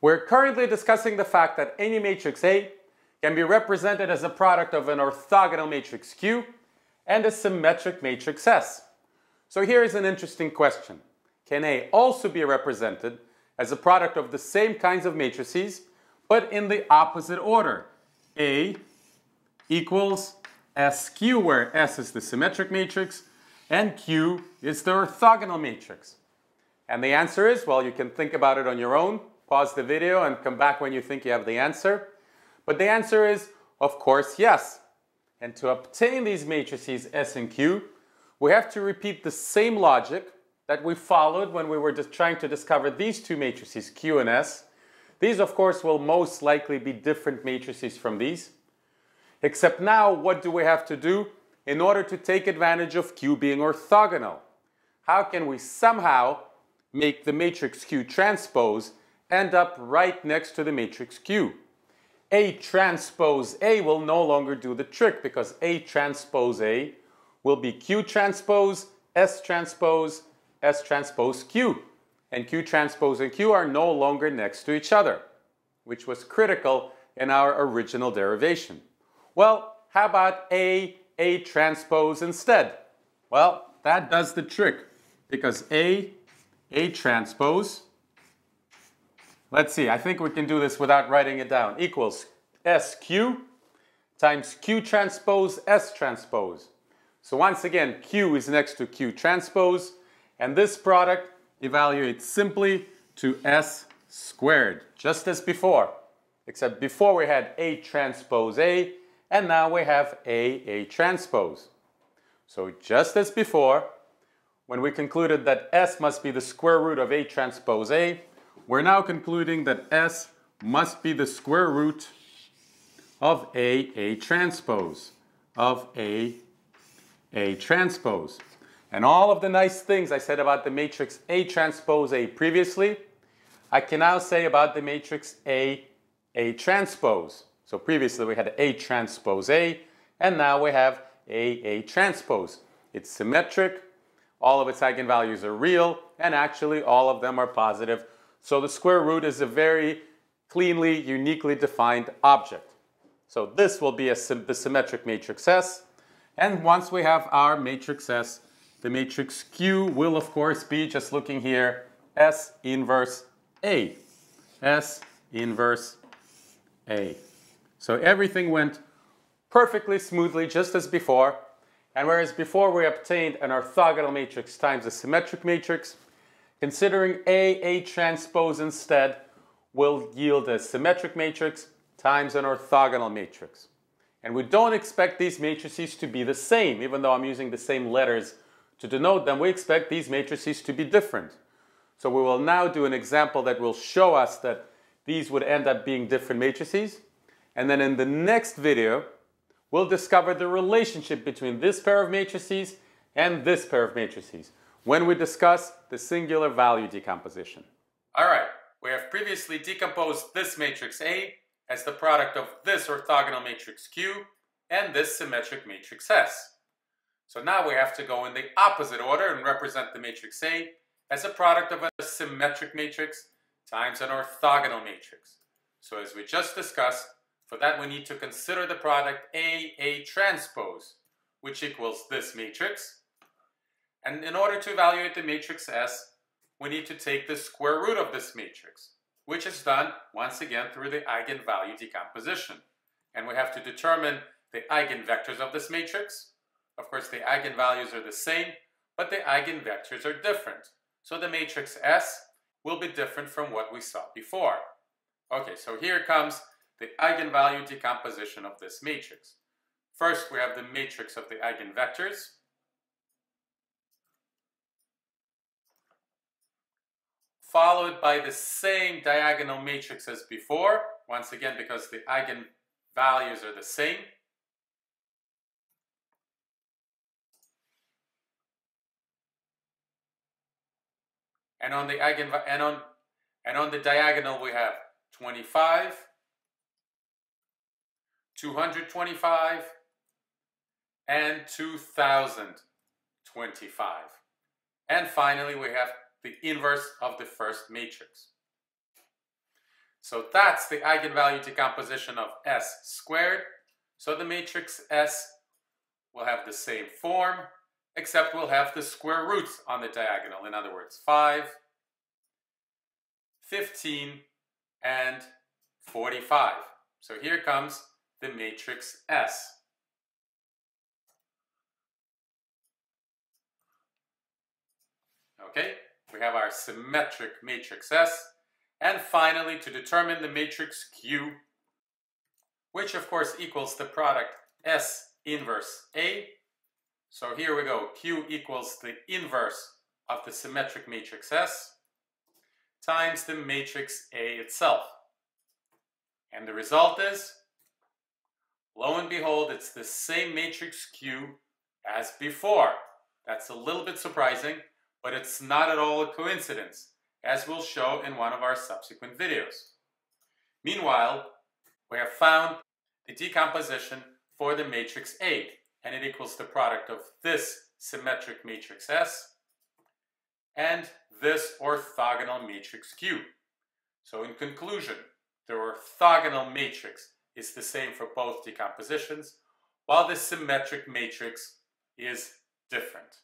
We're currently discussing the fact that any matrix A can be represented as a product of an orthogonal matrix Q and a symmetric matrix S. So here is an interesting question. Can A also be represented as a product of the same kinds of matrices, but in the opposite order? A equals SQ, where S is the symmetric matrix, and Q is the orthogonal matrix. And the answer is, well, you can think about it on your own, pause the video and come back when you think you have the answer. But the answer is, of course, yes. And to obtain these matrices S and Q, we have to repeat the same logic that we followed when we were just trying to discover these two matrices, Q and S. These, of course, will most likely be different matrices from these. Except now, what do we have to do in order to take advantage of Q being orthogonal? How can we somehow make the matrix Q transpose end up right next to the matrix Q? A transpose A will no longer do the trick because A transpose A will be Q transpose, S transpose, S transpose Q. And Q transpose and Q are no longer next to each other, which was critical in our original derivation. Well, how about A, A transpose instead? Well, that does the trick because A, A transpose Let's see, I think we can do this without writing it down. Equals SQ times Q transpose S transpose. So once again, Q is next to Q transpose, and this product evaluates simply to S squared, just as before. Except before we had A transpose A, and now we have A, A transpose. So just as before, when we concluded that S must be the square root of A transpose A, we're now concluding that S must be the square root of A, A transpose, of A, A transpose. And all of the nice things I said about the matrix A transpose A previously, I can now say about the matrix A, A transpose. So previously we had A transpose A, and now we have A, A transpose. It's symmetric, all of its eigenvalues are real, and actually all of them are positive so the square root is a very cleanly, uniquely defined object. So this will be a, the symmetric matrix S. And once we have our matrix S, the matrix Q will of course be, just looking here, S inverse A. S inverse A. So everything went perfectly smoothly just as before. And whereas before we obtained an orthogonal matrix times a symmetric matrix, Considering A, A transpose instead will yield a symmetric matrix times an orthogonal matrix. And we don't expect these matrices to be the same, even though I'm using the same letters to denote them, we expect these matrices to be different. So we will now do an example that will show us that these would end up being different matrices. And then in the next video, we'll discover the relationship between this pair of matrices and this pair of matrices when we discuss the singular value decomposition. All right, we have previously decomposed this matrix A as the product of this orthogonal matrix Q and this symmetric matrix S. So now we have to go in the opposite order and represent the matrix A as a product of a symmetric matrix times an orthogonal matrix. So as we just discussed, for that we need to consider the product A, A transpose, which equals this matrix, and in order to evaluate the matrix S, we need to take the square root of this matrix, which is done, once again, through the eigenvalue decomposition. And we have to determine the eigenvectors of this matrix. Of course, the eigenvalues are the same, but the eigenvectors are different. So the matrix S will be different from what we saw before. Okay, so here comes the eigenvalue decomposition of this matrix. First, we have the matrix of the eigenvectors. Followed by the same diagonal matrix as before, once again because the eigenvalues are the same. And on the eigen and on and on the diagonal we have 25, 225, and 2025. And finally we have the inverse of the first matrix. So that's the eigenvalue decomposition of S squared. So the matrix S will have the same form, except we'll have the square roots on the diagonal. In other words, 5, 15, and 45. So here comes the matrix S. Okay, we have our symmetric matrix S. And finally, to determine the matrix Q, which of course equals the product S inverse A. So here we go, Q equals the inverse of the symmetric matrix S times the matrix A itself. And the result is, lo and behold, it's the same matrix Q as before. That's a little bit surprising, but it's not at all a coincidence, as we'll show in one of our subsequent videos. Meanwhile, we have found the decomposition for the matrix A, and it equals the product of this symmetric matrix S and this orthogonal matrix Q. So in conclusion, the orthogonal matrix is the same for both decompositions, while the symmetric matrix is different.